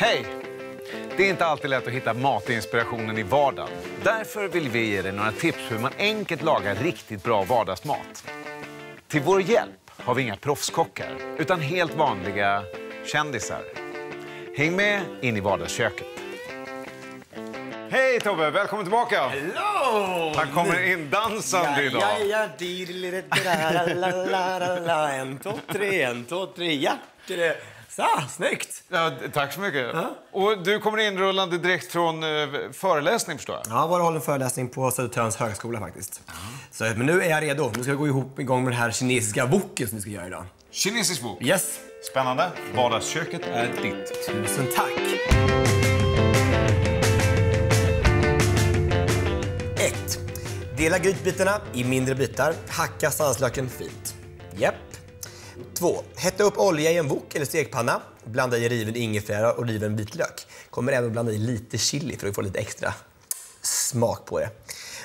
Hej! Det är inte alltid lätt att hitta matinspirationen i vardagen. Därför vill vi ge dig några tips hur man enkelt lagar riktigt bra vardagsmat. Till vår hjälp har vi inga proffskockar, utan helt vanliga kändisar. Häng med in i vardagsköket. Hej Tobbe, välkommen tillbaka! Hello! Han kommer in dansande idag. Ja, ja, ja, En, två, tre, en, två, tre, ja. Så, snyggt! Ja, tack så mycket. Och du kommer inrullande direkt från eh, föreläsning förstår jag. Ja, var håller en föreläsning på Södertörns högskola faktiskt. Så, men nu är jag redo. Nu ska vi gå ihop igång med den här kinesiska woken som vi ska göra idag. Kinesisk bok. Yes! Spännande. Vardagsköket är ditt. Tusen tack! 1. Dela grytbitarna i mindre bitar. Hacka salladslöken fint. Japp. 2. Hetta upp olja i en wok eller stekpanna. Blanda i riven ingefära och riven vitlök. Kommer även blanda i lite chili för att få lite extra smak på det.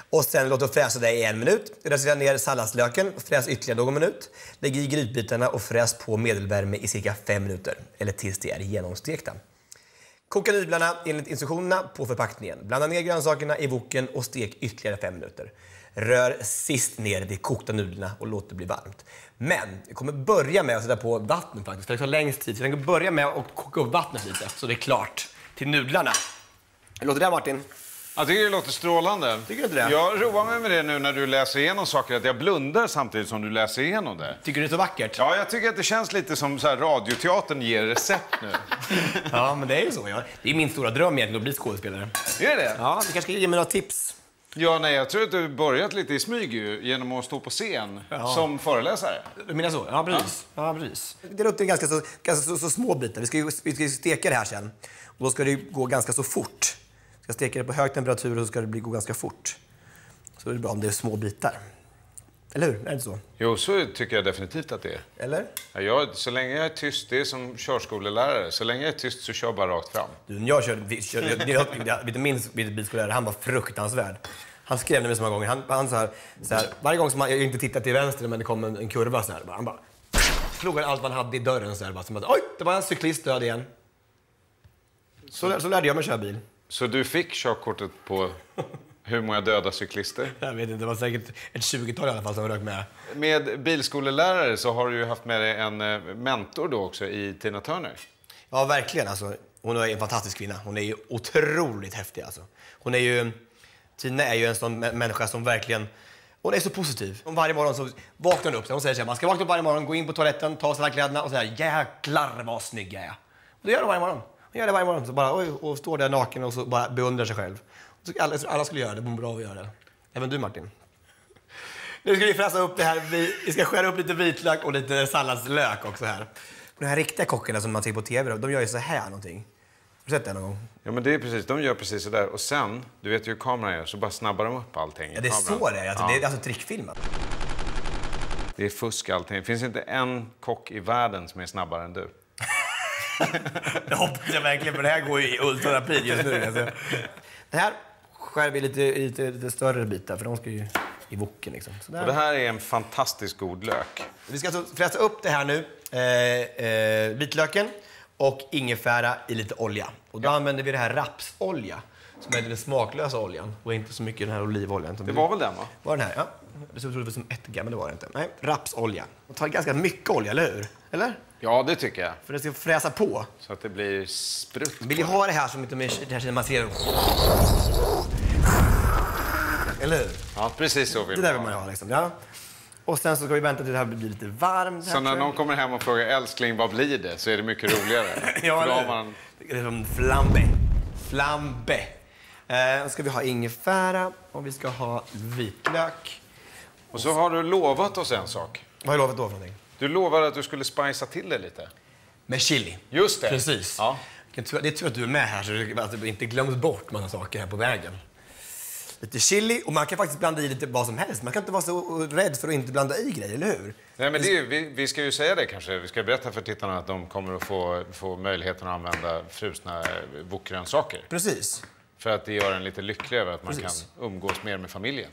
Och sen låt det fräsa det i en minut. Rensa ner salladslöken, fräs ytterligare någon minut. Lägg i grytbitarna och fräs på medelvärme i cirka 5 minuter, eller tills de är genomstekta. Koka nudlarna enligt instruktionerna på förpackningen. Blanda ner grönsakerna i woken och stek ytterligare 5 minuter. Rör sist ner de kokta nudlarna och låt det bli varmt. Men jag kommer börja med att sätta på vattnet faktiskt, för det tar längst tid. Så jag tänker börja med att koka upp vattnet lite, så det är klart till nudlarna. Hur låter det Martin? Jag tycker det låter strålande. Tycker du inte det? Jag roar mig med det nu när du läser igenom saker, att jag blundar samtidigt som du läser igenom det. Tycker du det är så vackert? Ja, jag tycker att det känns lite som så här radioteatern ger recept nu. Ja, men det är ju så. Ja. Det är min stora dröm egentligen att bli skådespelare. Är det det? Ja, du kanske ska ge mig några tips? Ja, nej, jag tror att du börjat lite i smyg ju, genom att stå på scen Ja. som föreläsare. Du menar så? Ja, precis. Ja. precis. Dela upp det i ganska, så, ganska så, så små bitar. Vi ska, ju, vi ska ju steka det här sen. Och då ska det ju gå ganska så fort. Vi ska steka det på hög temperatur och så ska det bli, gå ganska fort. Så är det bra om det är små bitar. Eller hur? Är det så? Jo, så tycker jag definitivt att det är. Eller? Ja, jag, så länge jag är tyst, det är som körskolelärare. Så länge jag är tyst så kör jag bara rakt fram. Du, när jag körde, vi, körde jag, jag, jag, vet min bilskollärare, han var fruktansvärd. Han skrev nämligen så många gånger. Han, han så här, så här, varje gång som han, jag inte tittade till vänster men det kom en, en kurva så här, bara, han bara slog allt man hade i dörren så här, bara, som att, Oj, det var en cyklist död igen. Så, så lärde jag mig köra bil. Så du fick körkortet på hur många döda cyklister? Jag vet inte, det var säkert ett 20-tal i alla fall som rök med. Med bilskolelärare så har du haft med dig en eh, mentor då också i Tina Turner. Ja, verkligen. Alltså, hon är en fantastisk kvinna. Hon är ju otroligt häftig. Alltså. Hon är ju, Tina är ju en sån mä- människa som verkligen... Hon är så positiv. Hon varje morgon så vaknar hon upp. Hon säger så här, man ska vakna upp varje morgon, gå in på toaletten, ta alla kläderna och säga jäklar vad snygg jag är. Och det gör hon varje morgon. Hon gör det varje morgon. Så bara, oj, och står där naken och så bara beundrar sig själv. Så alla, alla skulle göra det, mår bra att göra det. Även du Martin. Nu ska vi fräsa upp det här. Vi, vi ska skära upp lite vitlök och lite salladslök också här. De här riktiga kockarna som man ser på TV, de gör ju så här någonting. Har du sett det någon gång? Ja, men det är precis, de gör precis sådär. Och sen, du vet ju hur kameran gör, så bara snabbar de upp allting Ja, det är kameran. så det är. Alltså, Ja. Det är alltså trickfilmat. Det är fusk allting. Det finns inte en kock i världen som är snabbare än du. Det hoppas jag verkligen, för det här går ju i ultrarapid just nu. Alltså. Det här skär vi lite, lite, lite större bitar, för de ska ju i woken. Liksom. Och det här är en fantastiskt god lök. Vi ska alltså fräsa upp det här nu, eh, eh, vitlöken och ingefära i lite olja. Och då använder vi det här rapsolja, som är den smaklösa oljan och inte så mycket den här olivoljan. Det var väl den, va? Var den här? Ja. Det såg ut som ättika, men det var det inte. Nej, rapsolja. Och tar ganska mycket olja, eller hur? Eller? Ja, det tycker jag. För det ska fräsa på. Så att det blir sprutt. Vill ju ha det det här som man ser... Eller hur? Ja, precis så vill Det där vill man ju ha liksom. Ja. Och sen så ska vi vänta tills det här blir lite varmt. Så när någon kommer hem och frågar älskling, vad blir det? Så är det mycket roligare. Ja, För då eller har hur? man... Det är som flambe. Flambe. Eh, då ska vi ha ingefära och vi ska ha vitlök. Och så har du lovat oss en sak. Vad har jag lovat då för någonting? Du lovade att du skulle spicea till det lite. Med chili. Just det. Precis. Ja. Det är tur att du är med här så att det inte glöms bort massa saker här på vägen. Lite chili och man kan faktiskt blanda i lite vad som helst. Man kan inte vara så rädd för att inte blanda i grejer, eller hur? Nej, men det vi, vi ska ju säga det kanske. Vi ska berätta för tittarna att de kommer att få, få möjligheten att använda frusna eh, wokgrönsaker. Precis. För att det gör en lite lycklig över att man Precis. kan umgås mer med familjen.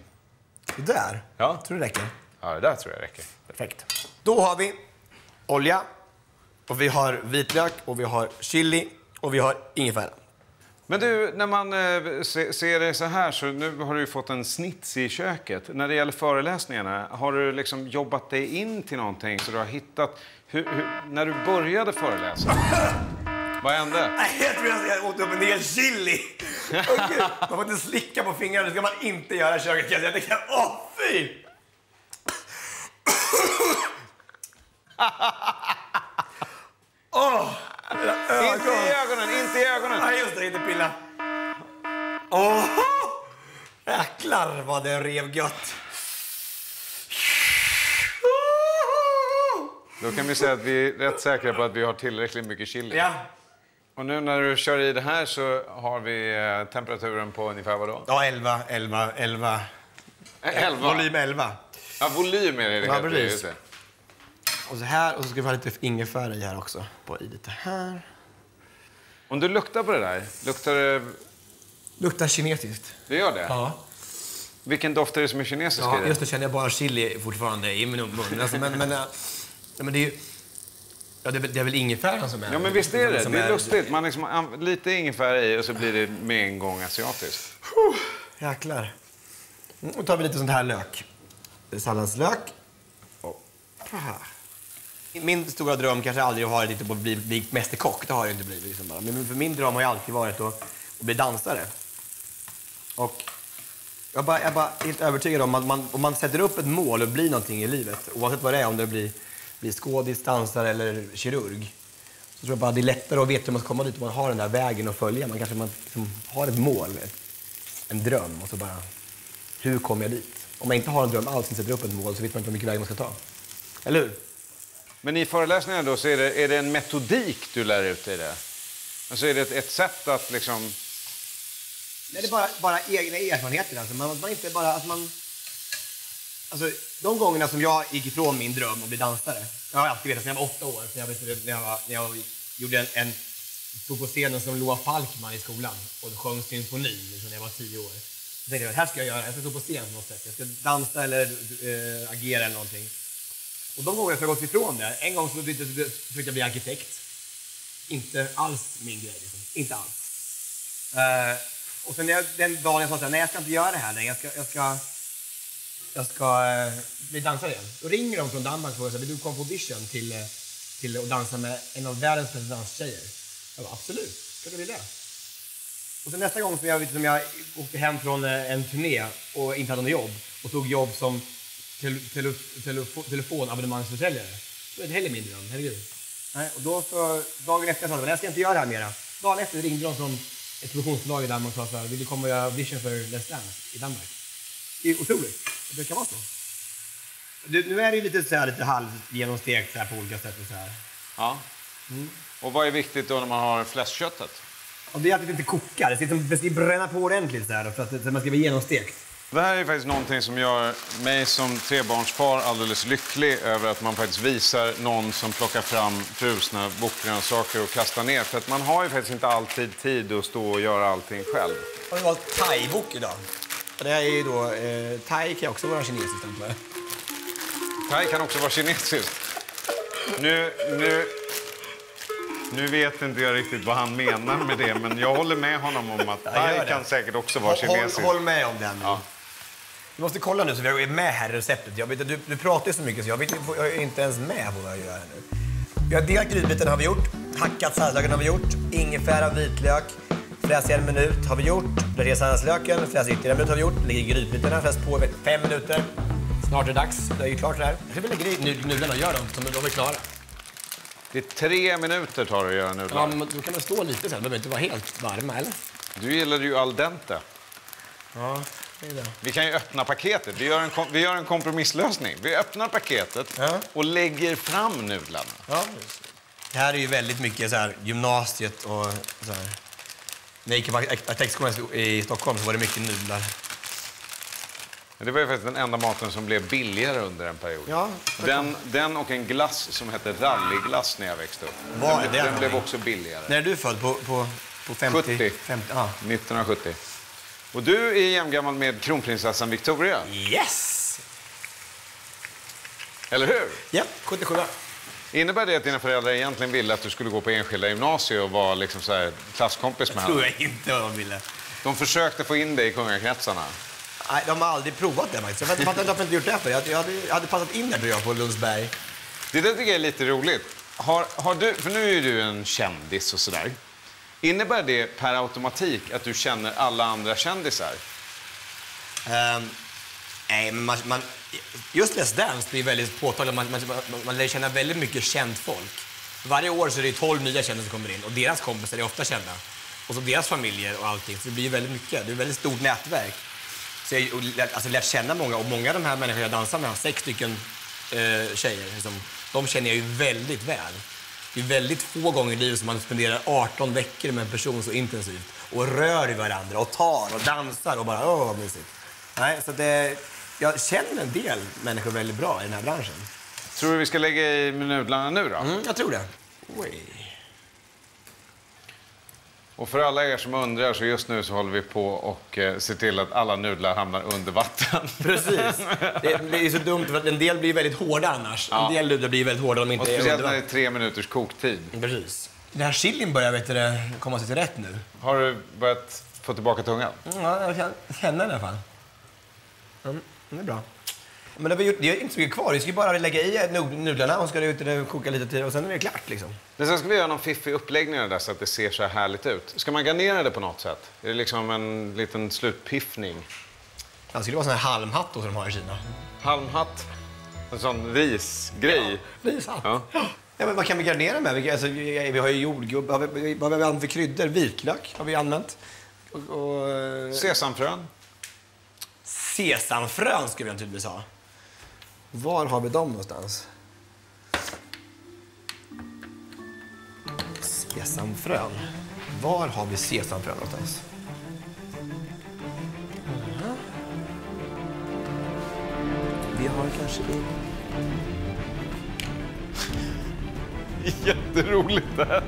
Det där. Ja. Tror du räcker? Ja, det där tror jag räcker. Perfekt. Då har vi olja, och vi har vitlök, och vi har chili Och vi har ingefära. Men du, när man eh, ser dig så här, så nu har du fått en snits i köket. När det gäller föreläsningarna, har du liksom jobbat dig in till någonting så du har hittat... Hur, hur, när du började föreläsa, vad hände? Jag tror jag åt upp en hel chili. Oh, man får inte slicka på fingrarna, det ska man inte göra i köket. Jag tänkte, åh fy! Åh! mina ögon! Inte i ögonen! Nej, just det, inte pilla. Åh! Jäklar vad det rev gött. Då kan vi säga att vi är rätt säkra på att vi har tillräckligt mycket chili. Ja. Och nu när du kör i det här så har vi eh, temperaturen på ungefär vad då? Ja, 11, 11, 11. 11. Volym 11. Ja, volym är det det Ja, heter. precis. Och så här, och så ska vi ha lite ingefära i här också. På i lite här. Om du luktar på det där, luktar det... Luktar kinesiskt. Det gör det? Ja. Vilken doft är det som är kinesisk Ja, just nu känner jag bara chili fortfarande i min mun. Alltså, men, men, äh, men det är ju... Ja, det är, väl- det är väl ingefäran som är... Ja, men visst är det. Det är lustigt. Man liksom, lite ingefära i och så blir det med en gång asiatiskt. Jäklar. Mm, Då tar vi lite sånt här lök. Salladslök. Och här. Min stora dröm kanske aldrig har varit att bli, bli mästerkock. Det har jag inte blivit. Liksom bara. Men för min dröm har ju alltid varit att, att bli dansare. Och jag, bara, jag är bara helt övertygad om att man, om man sätter upp ett mål och blir någonting i livet, oavsett vad det är, om det blir, blir skådis, dansare eller kirurg, så tror jag bara det är lättare att veta hur man ska komma dit om man har den där vägen att följa. Man kanske man liksom har ett mål, en dröm och så bara, hur kommer jag dit? Om man inte har en dröm alls, och sätter upp ett mål, så vet man inte hur mycket väg man ska ta. Eller hur? Men i föreläsningarna då så är det, är det en metodik du lär ut i det? Alltså är det ett, ett sätt att liksom... Nej, det är bara, bara egna erfarenheter. Alltså. Man, man inte bara, att man... Alltså, de gångerna som jag gick ifrån min dröm att bli dansare, jag har alltid vetat sedan jag var åtta år, när jag, vet- när jag, var, när jag gjorde en, en, stod på scenen som Loa Falkman i skolan och sjöng symfoni liksom, när jag var tio år. Så tänkte jag, här ska jag göra, jag ska stå på scen på något sätt. Jag ska dansa eller äh, agera eller någonting. Och de gånger som jag har gått ifrån det, en gång så försökte jag bli arkitekt. Inte alls min grej, liksom. inte alls. Uh, och sen jag, den dagen jag sa att nej jag ska inte göra det här längre, jag ska, jag ska, jag ska uh, bli dansare igen. Då ringer de från Danmark och frågar vill du komma på audition till, eh, till att dansa med en av världens bästa danstjejer? Jag bara, absolut, klart jag vill det. Och sen nästa gång som jag, som jag åkte hem från en turné och inte hade något jobb och tog jobb som tel, tele, telefo, telefonabonnemangsförsäljare. Då är det heller min dröm, herregud. Nej, och då så, dagen efter sa jag, jag ska inte göra det här mera. Dagen efter ringde de från ett produktionsbolag i Danmark och sa så här, vill du komma och göra audition för Let's Dance i Danmark? Det är otroligt. Det kan vara så. Du, nu är det ju lite, så här, lite halvgenomstekt så här, på olika sätt. Och så här. Ja. Och vad är viktigt då när man har fläskköttet? Och det är att det inte kokar. Det ska, liksom- det ska bränna på ordentligt så här, för att det, så att man ska bli genomstekt. Det här är faktiskt någonting som gör mig som trebarnsfar alldeles lycklig över att man faktiskt visar någon som plockar fram frusna bokgrönsaker och kastar ner. För att man har ju faktiskt inte alltid tid att stå och göra allting själv. Har vi valt thai-bok idag? Det här är ju då, eh, thai kan också vara kinesiskt antar jag. Thai kan också vara kinesiskt. Nu, nu, nu vet inte jag riktigt vad han menar med det, men jag håller med honom om att thai det. kan säkert också vara Håll, kinesiskt. håll med om den. Ja. Du måste kolla nu så vi är med här i receptet. Jag vet, du, du pratar ju så mycket så jag, vet, inte- jag är inte ens med på vad jag gör här nu. Vi har delat grytbitarna har vi gjort. Hackat salladslöken har vi gjort. Ingefära, vitlök. Fräsa i en minut har vi gjort. Bredda salladslöken. Fräsa ytterligare en minut har vi gjort. Lägger grytbitarna. Fräs på i fem minuter. Snart är det dags. Det är ju klart det här. Jag lägger i nu- nudlarna och gör dem, så de är klara. Det är tre minuter tar det att göra Ja, nudlar. men då kan de stå lite sen. De behöver inte vara helt varma, eller? Du gillar ju al dente. Ja. Vi kan ju öppna paketet. Vi gör en, kom- vi gör en kompromisslösning. Vi öppnar paketet Ja. och lägger fram nudlarna. Ja. Det här är ju väldigt mycket så här, gymnasiet och så här. När jag gick på arkitektskolan i Stockholm så var det mycket nudlar. Det var ju faktiskt den enda maten som blev billigare under en period. Ja, Den, den och en glass som hette rallyglass när jag växte upp. Vad den, den blev också billigare. När är du född? På, på, på 50? 70. 50 ja. 1970. Och du är jämngammal med kronprinsessan Victoria, Yes! eller hur? Ja, 77. Innebär det att dina föräldrar egentligen ville att du skulle gå på enskilda gymnasier och vara liksom så här klasskompis med tror henne? jag inte de ville. De försökte få in dig i kungakretsarna. Nej, de har aldrig provat det faktiskt. Jag fattar inte varför de inte gjort det för. Jag, jag, hade, jag hade passat in där tror jag på Lundsberg. Det där tycker jag är lite roligt. Har, har du, för nu är du en kändis och sådär. Innebär det per automatik att du känner alla andra kändisar? Ehm, nej, men man, man, just Let's Dance blir väldigt påtagligt. Man, man, man, man lär känna väldigt mycket känt folk. Varje år så är det 12 nya kändisar som kommer in och deras kompisar är ofta kända. Och så deras familjer och allting. Så det blir väldigt mycket. Det är ett väldigt stort nätverk. Så jag har lärt, alltså, lärt känna många och många av de här människorna jag dansar med, sex stycken eh, tjejer, liksom, de känner jag ju väldigt väl. Det är väldigt få gånger i livet som man spenderar 18 veckor med en person så intensivt och rör i varandra och tar och dansar och bara åh mysigt. Nej, så det, jag känner en del människor väldigt bra i den här branschen. Tror du vi ska lägga i med nudlarna nu då? Mm, jag tror det. Oj. Och för alla er som undrar så just nu så håller vi på och eh, ser till att alla nudlar hamnar under vatten. Precis. Det, det är så dumt för att en del blir väldigt hårda annars. Ja. En del nudlar blir väldigt hårda om de Och inte är speciellt under när det är tre minuters koktid. Precis. Den här chilin börjar vet du, komma sig till rätt nu. Har du börjat få tillbaka tungan? Mm, Ja, jag kan känna det i alla fall. Mm, det är bra. Men det, vi gjort, det är inte så mycket kvar. Vi ska bara lägga i nud- nudlarna och ska det ut och koka lite tid och sen är det klart liksom. Men sen ska vi göra någon fiffig uppläggning av det där så att det ser så här härligt ut. Ska man garnera det på något sätt? Är det liksom en liten slutpiffning? Det skulle vara sån här halmhatt då som de har i Kina. Halmhatt? En sån risgrej? Rishatt. Ja. Ja. ja, men vad kan vi garnera med? Vi, alltså, vi, vi har ju jordgubb. Vad har vi, vad har vi använt för kryddor? Vitlök har vi använt. Och, och, eh, Sesamfrön? sesamfrön skulle vi naturligtvis ha. Var har vi dem någonstans? Sesamfrön. Var har vi sesamfrön någonstans? Mhm. Vi har kanske i... Jätteroligt det här.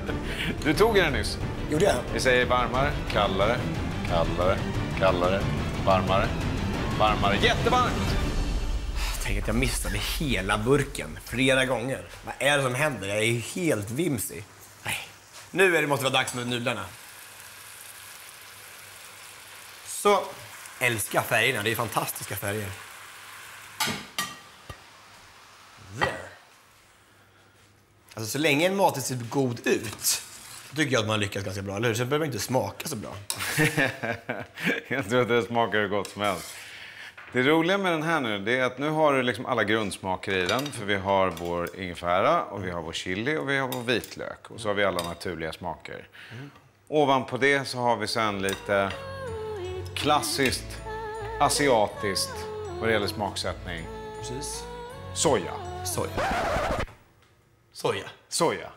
Du tog den nyss. Gjorde jag? Vi säger varmare, kallare, kallare, kallare, varmare, varmare. Jättevarmt! Tänk att jag missade hela burken flera gånger. Vad är det som händer? Jag är helt vimsig. Nej. Nu är det, måste det vara dags med nudlarna. Så. Älskar färgerna. Det är fantastiska färger. There. Alltså, så länge en mat ser typ god ut tycker jag att man lyckas ganska bra, eller hur? Sen behöver det inte smaka så bra. Jag tror att det smakar hur gott som helst. Det roliga med den här nu det är att nu har du liksom alla grundsmaker i den. För vi har vår ingefära, och vi har vår chili och vi har vår vitlök. Och så har vi alla naturliga smaker. Ovanpå det så har vi sen lite klassiskt asiatiskt vad det gäller smaksättning. Precis. Soja. Soja. Soja. Soja.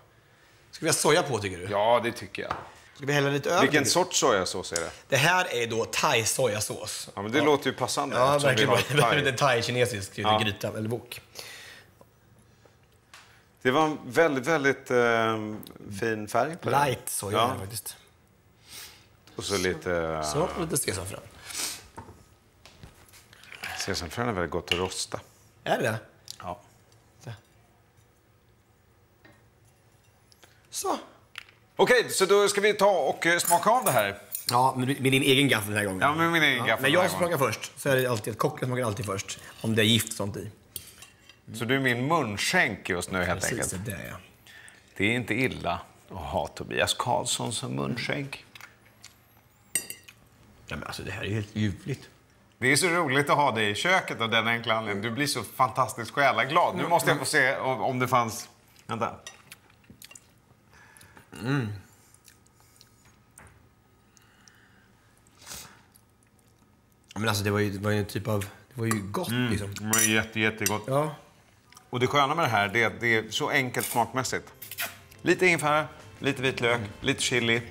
Ska vi ha soja på, tycker du? Ja, det tycker jag. Ska vi hälla lite över? Vilken sorts sojasås är det? Det här är då thai-sojasås. Ja, men det låter ju passande. Ja, eftersom vi verkligen. har thai. thai-kinesisk Ja. gryta eller wok. Det var en väldigt, väldigt eh, fin färg på den. Light soja Ja. faktiskt. Och så lite... Så, lite sesamfrön. Sesamfrön är väldigt gott att rosta. Är det det? Ja. Så. Okej, så då ska vi ta och eh, smaka av det här. Ja, med, med din egen gaffel den här gången. Ja, med min egen gaffel Men den här jag smakar först. Så är det alltid att kocken smakar alltid först. Om det är gift och sånt i. Så du är min munskänk just nu helt Precis, enkelt. det är jag. Det är inte illa att ha Tobias Karlsson som munskänk. Ja, men alltså det här är ju helt ljuvligt. Det är så roligt att ha dig i köket av den enkla anledningen. Du blir så fantastiskt själaglad. Nu måste jag få se om, om det fanns... Vänta. Ja, Men alltså det var ju, det var ju en typ av... Det var ju gott liksom. Det var jätte, jättegott. Ja. Och det sköna med det här det är att det är så enkelt smakmässigt. Lite ingefära, lite vitlök, lite chili,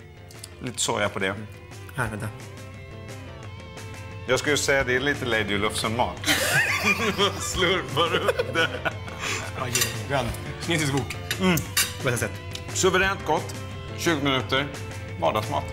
lite soja på det. Här, vänta. Jag skulle säga det är lite Lady Lufsen-mat. Slurpar upp det. Grön. Kinesisk wok. Mm. På bästa sätt. Suveränt gott. 20 minuter. Vardagsmat.